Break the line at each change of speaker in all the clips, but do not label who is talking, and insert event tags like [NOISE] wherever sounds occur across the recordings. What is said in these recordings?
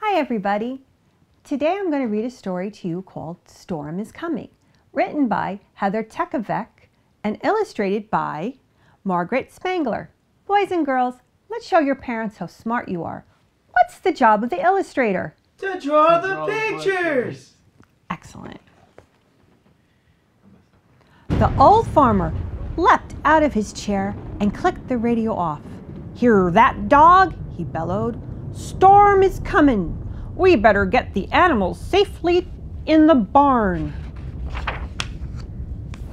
Hi everybody. Today I'm going to read a story to you called Storm is Coming, written by Heather Tekavec and illustrated by Margaret Spengler. Boys and girls, let's show your parents how smart you are. What's the job of the illustrator?
To draw
To
the
draw the
pictures.
Excellent. The old farmer leapt out of his chair and clicked the radio off. Hear that dog? he bellowed. Storm is coming. We better get the animals safely in the barn.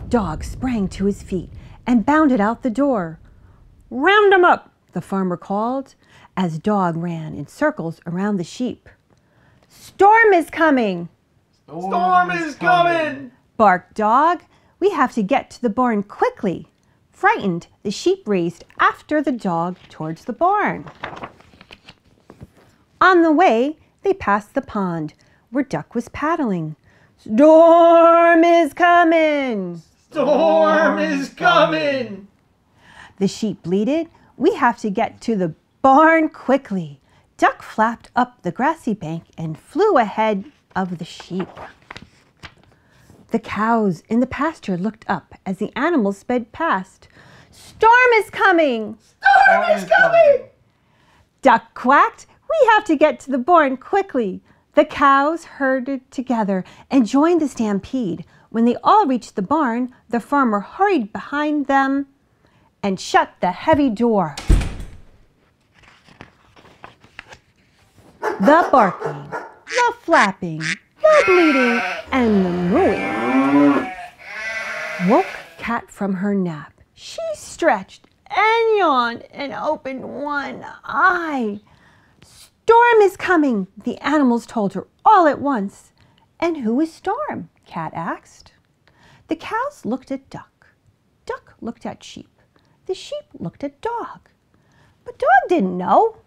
Dog sprang to his feet and bounded out the door. Round 'em up, the farmer called as Dog ran in circles around the sheep. Storm is coming,
Storm is coming.
barked Dog. We have to get to the barn quickly. Frightened, the sheep raced after the dog towards the barn. On the way, they passed the pond where Duck was paddling. Storm is coming!
Storm is coming.
The sheep bleated. We have to get to the barn quickly. Duck flapped up the grassy bank and flew ahead of the sheep. The cows in the pasture looked up as the animals sped past. Storm is coming!
Storm is coming.
Duck quacked. We have to get to the barn quickly. The cows herded together and joined the stampede. When they all reached the barn, the farmer hurried behind them and shut the heavy door. The barking, the flapping, the bleating, and the mooing woke Cat from her nap. She stretched and yawned and opened one eye. Storm is coming, the animals told her all at once. And who is Storm? Cat asked. The cows looked at Duck. Duck looked at Sheep. The sheep looked at Dog. But Dog didn't know.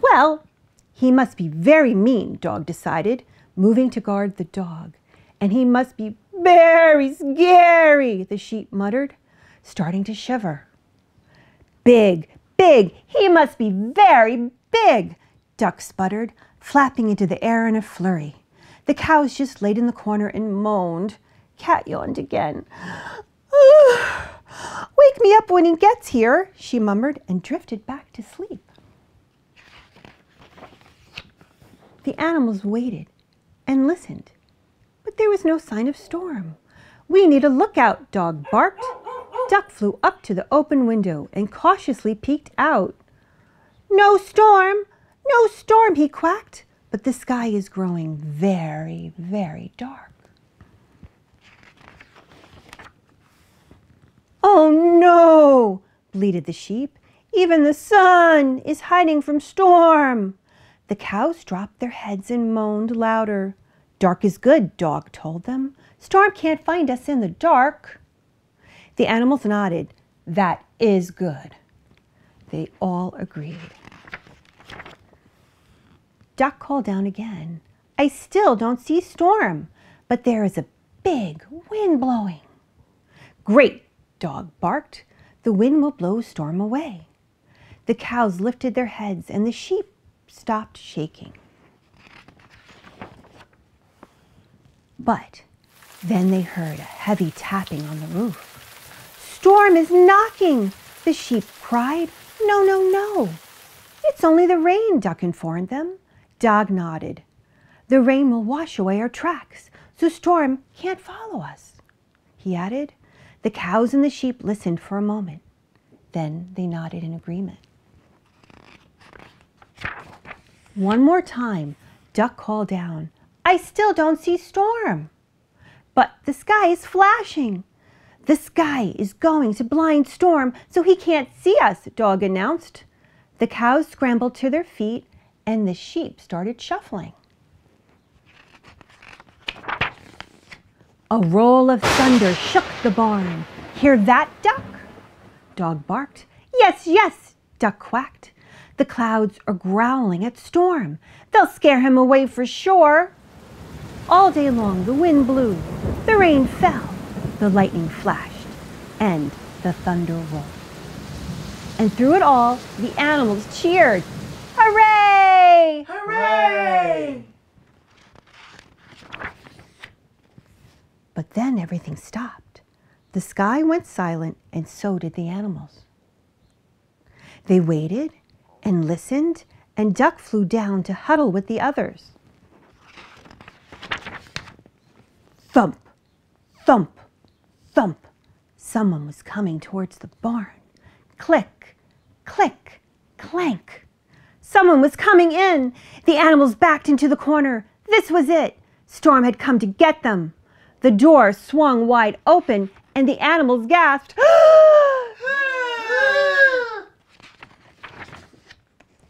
Well, he must be very mean, Dog decided, moving to guard the dog. And he must be very scary, the sheep muttered, starting to shiver. Big, big, he must be very big, Duck sputtered, flapping into the air in a flurry. The cows just laid in the corner and moaned. Cat yawned again. [SIGHS] Wake me up when he gets here, she murmured and drifted back to sleep. The animals waited and listened, but there was no sign of storm. We need a lookout, Dog barked. Duck flew up to the open window and cautiously peeked out. No storm, no storm, he quacked, but the sky is growing very, very dark. Oh no, bleated the sheep. Even the sun is hiding from storm. The cows dropped their heads and moaned louder. Dark is good, Dog told them. Storm can't find us in the dark. The animals nodded. That is good. They all agreed. Duck called down again. I still don't see storm, but there is a big wind blowing. Great, Dog barked. The wind will blow storm away. The cows lifted their heads and the sheep stopped shaking. But then they heard a heavy tapping on the roof. Storm is knocking, the sheep cried. No, no, no. It's only the rain, Duck informed them. Dog nodded. The rain will wash away our tracks, so Storm can't follow us. He added. The cows and the sheep listened for a moment. Then they nodded in agreement. One more time, Duck called down. I still don't see Storm. But the sky is flashing. The sky is going to blind Storm so he can't see us, Dog announced. The cows scrambled to their feet and the sheep started shuffling. A roll of thunder shook the barn. Hear that, Duck? Dog barked. Yes, yes, Duck quacked. The clouds are growling at Storm. They'll scare him away for sure. All day long the wind blew, the rain fell, the lightning flashed, and the thunder rolled. And through it all, the animals cheered. Hooray!
Hooray!
But then everything stopped. The sky went silent, and so did the animals. They waited and listened, and Duck flew down to huddle with the others. Thump, thump, thump. Someone was coming towards the barn. Click, click, clank. Someone was coming in. The animals backed into the corner. This was it. Storm had come to get them. The door swung wide open, and the animals gasped. [GASPS]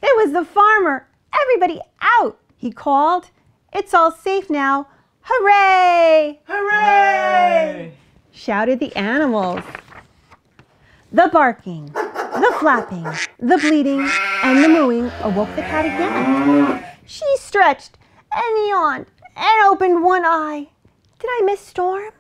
It was the farmer. Everybody out, he called. It's all safe now.
Hooray!
Shouted the animals. The barking, the flapping, the bleating, and the mooing awoke the cat again. She stretched and yawned and opened one eye. Did I miss Storm?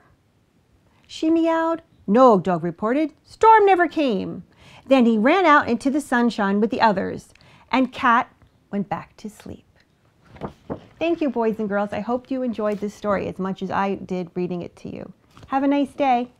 She meowed. No, Dog reported. Storm never came. Then he ran out into the sunshine with the others, and Cat went back to sleep. Thank you, boys and girls. I hope you enjoyed this story as much as I did reading it to you. Have a nice day.